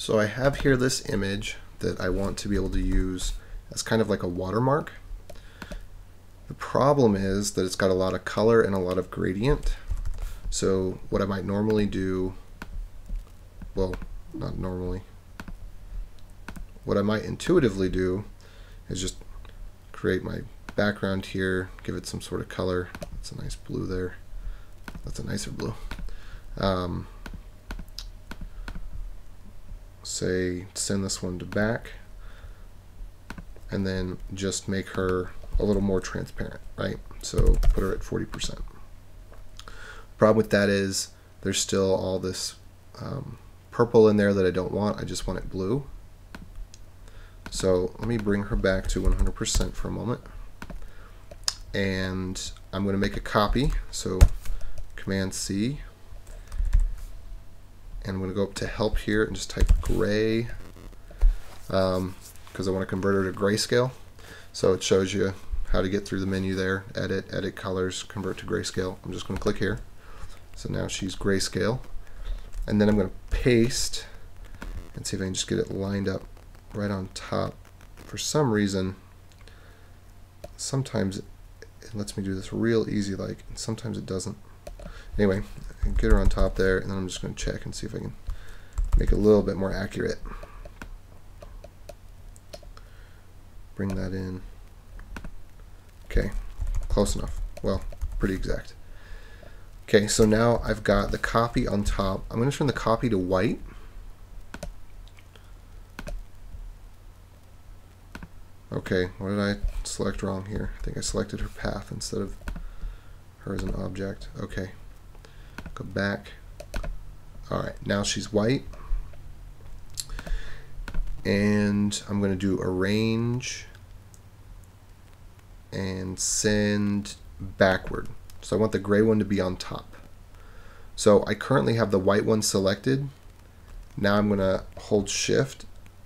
So I have here this image that I want to be able to use as kind of like a watermark. The problem is that it's got a lot of color and a lot of gradient. So what I might normally do, well, not normally, what I might intuitively do is just create my background here, give it some sort of color. That's a nice blue there. That's a nicer blue. Um, say send this one to back and then just make her a little more transparent, right? So put her at 40%. Problem with that is there's still all this um, purple in there that I don't want. I just want it blue. So let me bring her back to 100% for a moment. And I'm going to make a copy. So Command C. And I'm going to go up to help here and just type gray because um, I want to convert her to grayscale. So it shows you how to get through the menu there, edit, edit colors, convert to grayscale. I'm just going to click here. So now she's grayscale. And then I'm going to paste and see if I can just get it lined up right on top. For some reason, sometimes it lets me do this real easy like, and sometimes it doesn't. Anyway, get her on top there, and then I'm just going to check and see if I can make it a little bit more accurate. Bring that in. Okay, close enough. Well, pretty exact. Okay, so now I've got the copy on top. I'm going to turn the copy to white. Okay, what did I select wrong here? I think I selected her path instead of her as an object. Okay, go back. All right, now she's white. And I'm going to do arrange and send backward. So I want the gray one to be on top. So I currently have the white one selected. Now I'm going to hold shift.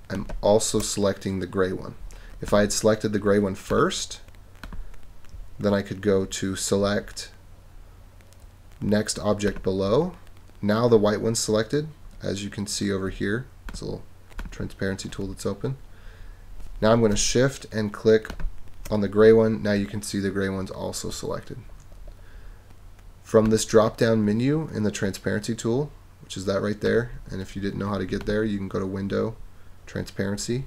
I'm also selecting the gray one. If I had selected the gray one first, then I could go to select next object below. Now the white one's selected, as you can see over here. It's a little transparency tool that's open. Now I'm going to shift and click on the gray one, now you can see the gray one's also selected. From this drop-down menu in the transparency tool, which is that right there, and if you didn't know how to get there, you can go to Window, Transparency,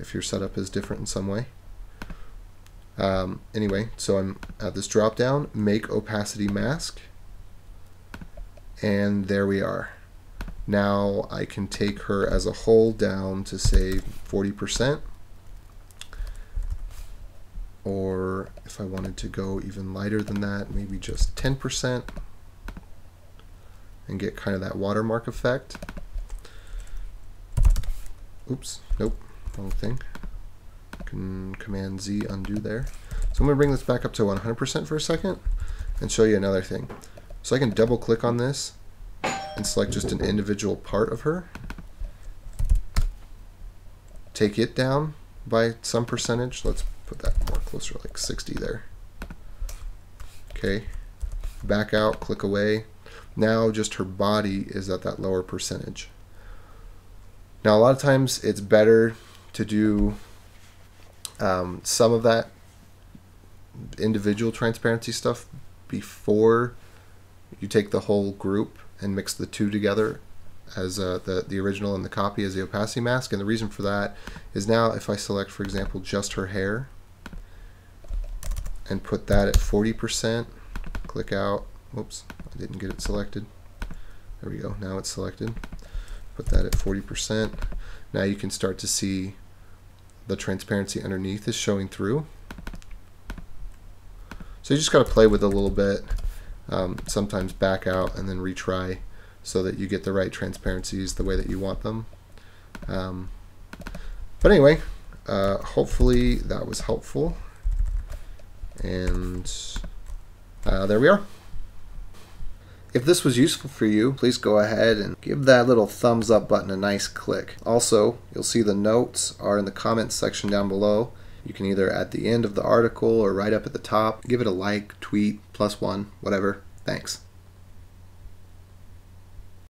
if your setup is different in some way. Um, anyway, so I'm at this drop-down, Make Opacity Mask, and there we are. Now I can take her as a whole down to say 40% or if I wanted to go even lighter than that, maybe just 10% and get kind of that watermark effect. Oops, nope, wrong thing. Can Command Z undo there. So I'm to bring this back up to 100% for a second and show you another thing. So I can double click on this and select just an individual part of her. Take it down by some percentage. Let's put that more closer, like 60 there. Okay, back out, click away. Now just her body is at that lower percentage. Now a lot of times it's better to do um, some of that individual transparency stuff before you take the whole group and mix the two together as uh, the, the original and the copy as the opacity mask. And the reason for that is now if I select, for example, just her hair, and put that at 40%. Click out. Whoops, I didn't get it selected. There we go. Now it's selected. Put that at 40%. Now you can start to see the transparency underneath is showing through. So you just got to play with it a little bit. Um, sometimes back out and then retry so that you get the right transparencies the way that you want them. Um, but anyway, uh, hopefully that was helpful. And uh, there we are. If this was useful for you, please go ahead and give that little thumbs up button a nice click. Also, you'll see the notes are in the comments section down below. You can either at the end of the article or right up at the top. Give it a like, tweet, plus one, whatever. Thanks.